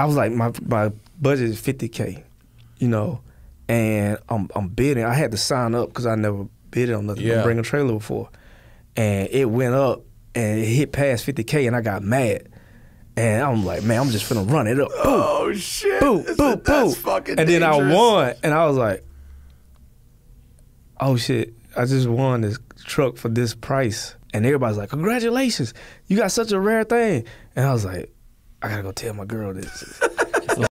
I was like, my my budget is fifty k, you know, and I'm I'm bidding. I had to sign up because I never bid on nothing. Yeah. Bring a trailer before, and it went up and it hit past fifty k, and I got mad. And I'm like, man, I'm just finna run it up. Boom, Oh shit! boom, That's- boom, that's boom. and then I won, and I was like, oh shit, I just won this truck for this price. And everybody's like, congratulations, you got such a rare thing. And I was like, I gotta go tell my girl this.